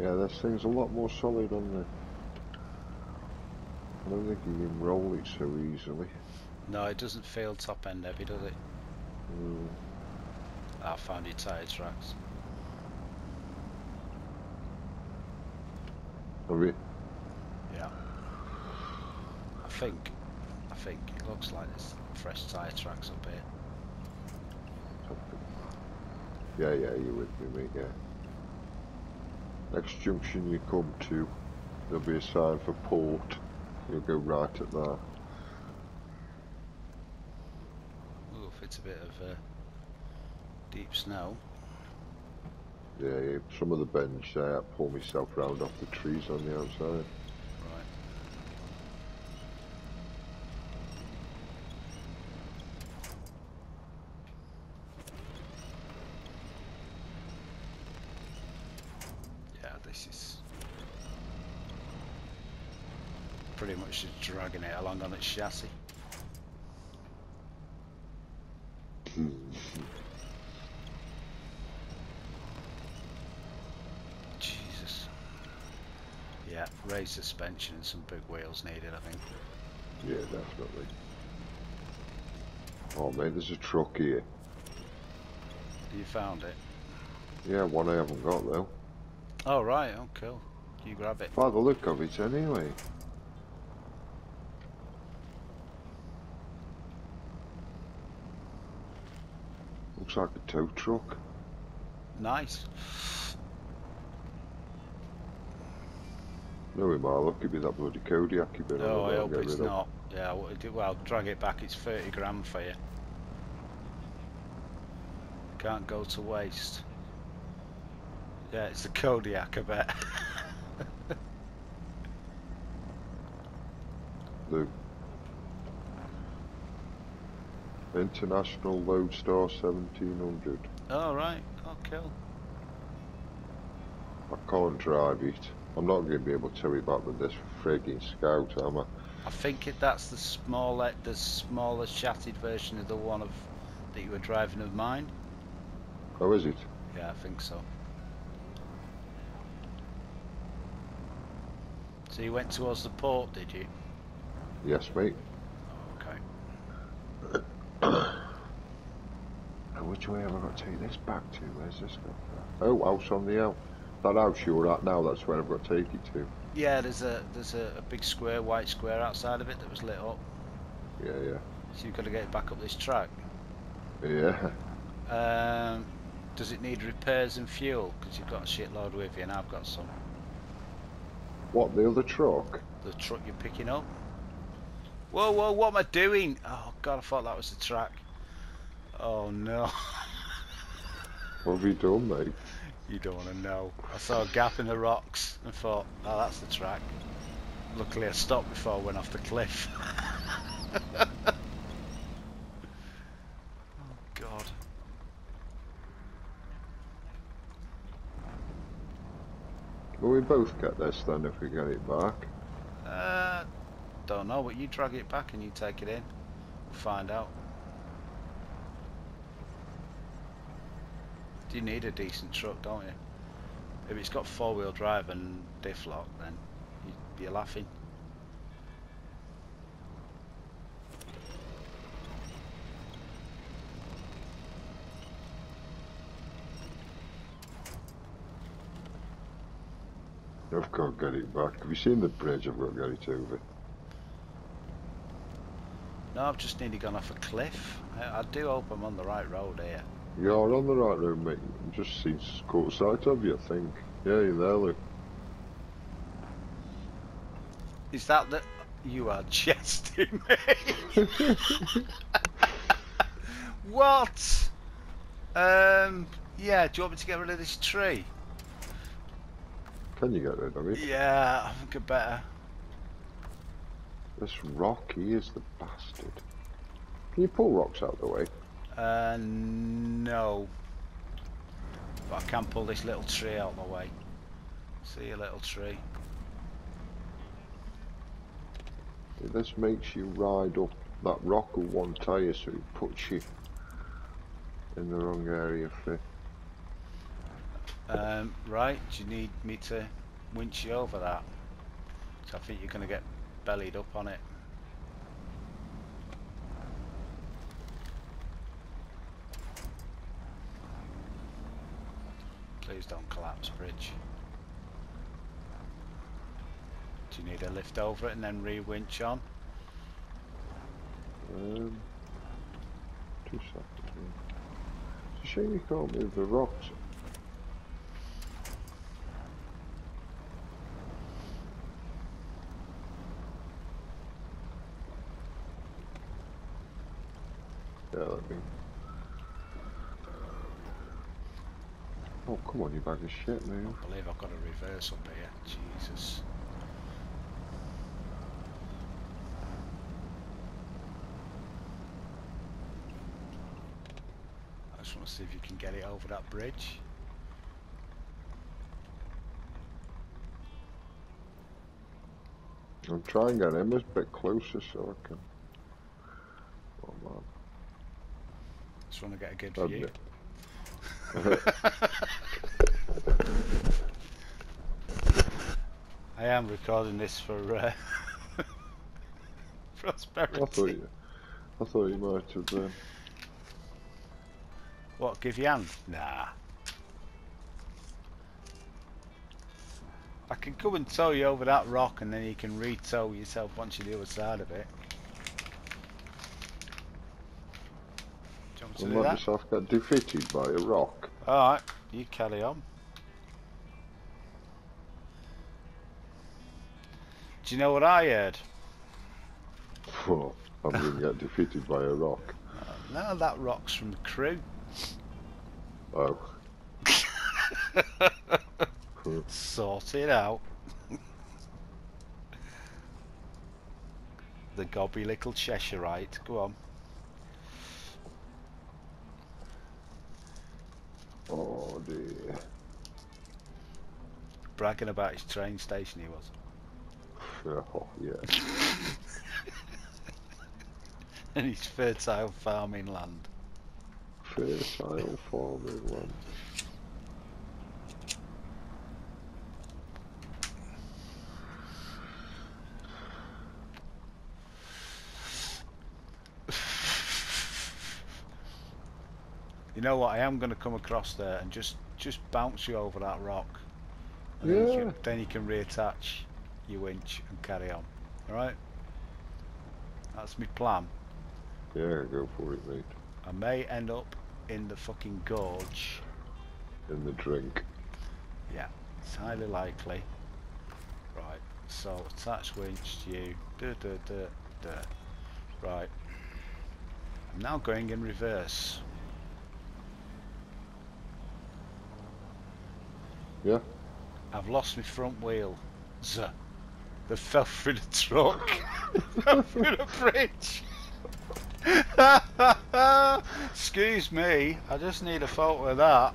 Yeah, this thing's a lot more solid on the. I don't think you can roll it so easily. No, it doesn't feel top end heavy, does it? Mm. I found your tyre tracks. Have you? Yeah. I think, I think it looks like there's fresh tyre tracks up here. Yeah, yeah, you're with me, mate, yeah. Next junction you come to, there'll be a sign for port. You'll go right at that. Ooh, if it's a bit of uh, deep snow. Yeah, yeah, some of the bends there, I pull myself round off the trees on the outside. Right. Yeah, this is pretty much just dragging it along on its chassis. Jesus. Yeah, raised suspension and some big wheels needed, I think. Yeah, definitely. Oh mate, there's a truck here. You found it? Yeah, one I haven't got though. Oh, right, oh, cool. You grab it. By the look of it anyway. Looks like a tow truck. Nice. No, it might look it be that bloody Kodiak you've been oh, No, on I hope it's of. not. Yeah, well, well, drag it back. It's 30 grand for you. Can't go to waste. Yeah, it's the Kodiak, I bet. The International Loadstar 1700. oh, right. Oh, cool. I can't drive it. I'm not going to be able to it back with this frigging Scout, am I? I think it, that's the smaller, eh, the smaller shattered version of the one of that you were driving of mine. Oh, is it? Yeah, I think so. So you went towards the port, did you? Yes, mate. Okay. Which way have I got to take this back to? Where's this got? Oh, house on the hill. That house you're at now, that's where I've got to take it to. Yeah, there's a there's a, a big square, white square outside of it that was lit up. Yeah, yeah. So you've got to get it back up this track. Yeah. Um, does it need repairs and fuel? Because you've got a shitload with you, and I've got some. What, the other truck? The truck you're picking up. Whoa, whoa! What am I doing? Oh God, I thought that was the track. Oh no! What have you done, mate? you don't want to know. I saw a gap in the rocks and thought, oh, that's the track. Luckily, I stopped before I went off the cliff. oh God. Will we both get this then if we get it back? Uh, don't know, but you drag it back and you take it in. We'll find out. You need a decent truck, don't you? If it's got four-wheel drive and diff lock, then you'd be laughing. I've got to get it back. Have you seen the bridge? I've got to get it over. No, I've just nearly gone off a cliff. I, I do hope I'm on the right road here. You're on the right road, mate. I've just seen caught sight of you, I think. Yeah, you're there, look. Is that the... You are jesting me. what? Um, yeah, do you want me to get rid of this tree? Can you get rid of it? Yeah, I think I better. This rock, he is the bastard. Can you pull rocks out of the way? Uh, no. But I can pull this little tree out of the way. See a little tree. This makes you ride up that rock with one tyre so it puts you in the wrong area for Um, right, do you need me to winch you over that? I think you're going to get bellied up on it. Please don't collapse, bridge. Do you need a lift over it and then re-winch on? Um, two seconds. It's a shame you can't move the rocks. Yeah, let me. Oh, come on, you bag of shit, man. I believe I've got a reverse up here. Jesus. I just want to see if you can get it over that bridge. I'm trying to get him a bit closer so I can. Oh man. Just want to get a good view. I am recording this for uh, prosperity. I thought you, I thought you might have been. What, give you hand? Nah. I can come and tow you over that rock and then you can re-tow yourself once you're the other side of it. Do you want to do let that? get defeated by a rock. Alright, you carry on. Do you know what I heard? Oh, I'm going to get defeated by a rock. Uh, no, that rock's from the Crewe. Oh. Sort it out. the gobby little Cheshireite. Go on. Oh dear. Bragging about his train station he was. Oh, yeah. and his fertile farming land. Fertile farming land. You know what? I am going to come across there and just just bounce you over that rock. And then, you can, then you can reattach your winch and carry on. All right? That's my plan. Yeah, go for it, mate. I may end up in the fucking gorge. In the drink. Yeah, it's highly likely. Right, so attach winch to you. Duh, duh, duh, duh. Right. I'm now going in reverse. Yeah? I've lost my front wheel. Z. They fell through the truck. fell through the bridge. Excuse me, I just need a photo of that.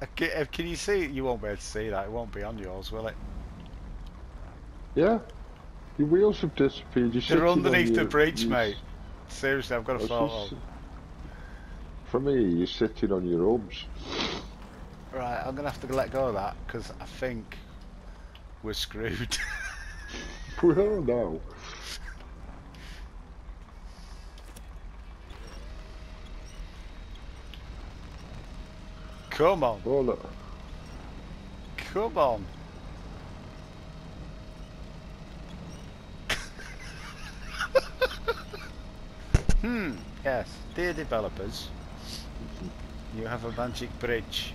Uh, Can, uh, can you see? You won't be able to see that. It won't be on yours, will it? Yeah? Your wheels have disappeared. You're They're underneath the bridge, you mate. Seriously, I've got a photo. just- For me, you're sitting on your hubs. Right, I'm gonna have to let go of that because I think we're screwed. Well, no. Come on, Oh, look. come on. hmm, yes. Dear developers, you have a magic bridge.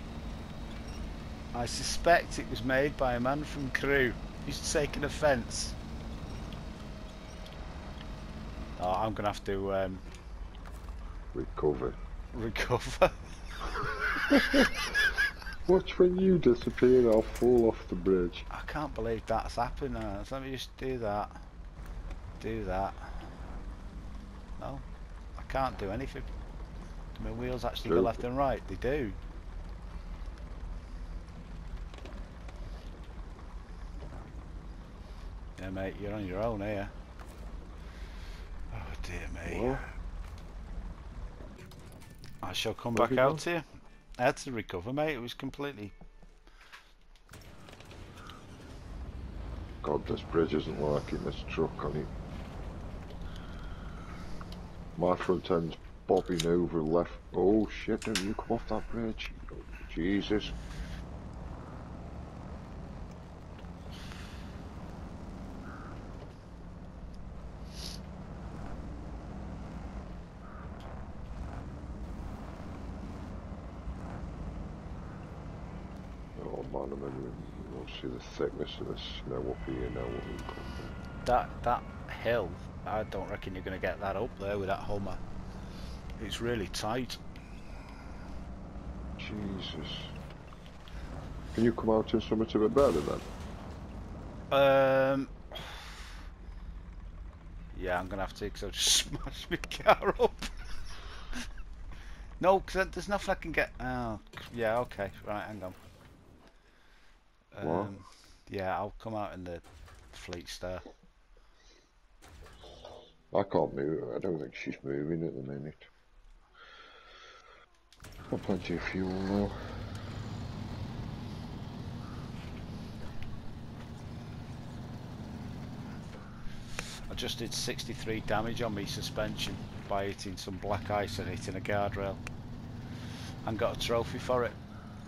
I suspect it was made by a man from Crewe who's taken offence. Oh, I'm gonna have to um, Recover. recover. Watch when you disappear, I'll fall off the bridge. I can't believe that's happened. Now. So let me just do that. Do that. No, I can't do anything. My wheels actually go left and right? They do. Yeah, mate, you're on your own here. Oh dear me. Well, I shall come Where back out you. I had to recover, mate. It was completely. God, this bridge isn't working, this truck on it. My front end's bobbing over left. Oh shit, Don't you come off that bridge? Oh, Jesus. Oh man, I'm see the thickness of the snow up here now. That that hill, I don't reckon you're going to get that up there with that Hummer. It's really tight. Jesus. Can you come out in something a bit better then? Um. Yeah, I'm gonna have to because I just smashed my car up. no, because there's nothing I can get. Oh, yeah, okay, right, hang on. What? Um, yeah, I'll come out in the Fleetstar. I can't move. I don't think she's moving at the minute. Got plenty of fuel now. I just did 63 damage on my suspension by hitting some black ice and hitting a guardrail. And got a trophy for it.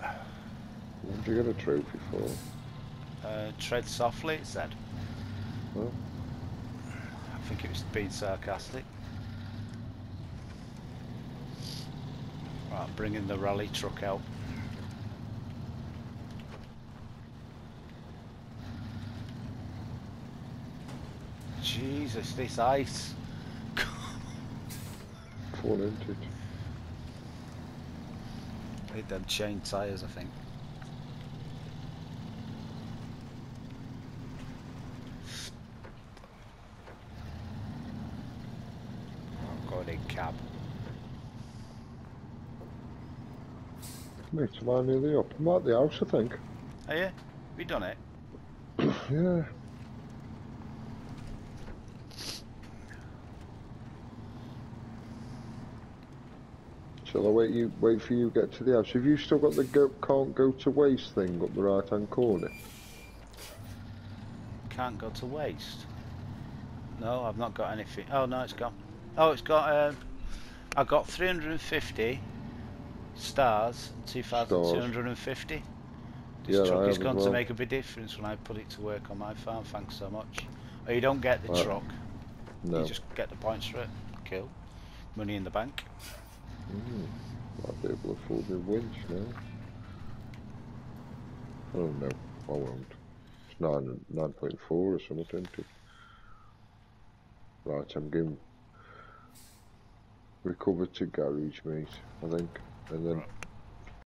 What did you get a trophy for? Uh, tread softly, it said. Oh. I think it was being sarcastic. Right, I'm bringing the rally truck out. Jesus, this ice. Isn't it? Need them chain tyres, I think. I'm going in cab. Mate, am I nearly up? I'm at the house, I think. Are you? We done it? yeah. Shall I wait you wait for you to get to the house? Have you still got the go, can't go to waste thing up the right hand corner? Can't go to waste. No, I've not got anything. Oh no, it's gone. Oh, it's got. Um, I got 350 stars, 2,250. This Yeah, truck is going well. to make a big difference when I put it to work on my farm. Thanks so much. Oh, you don't get the Right. truck. No. You just get the points for it. Cool. Money in the bank. Mm, might be able to afford the winch now. Oh no, I won't. It's nine nine point four or something? Right, I'm going recover to garage, mate. I think, then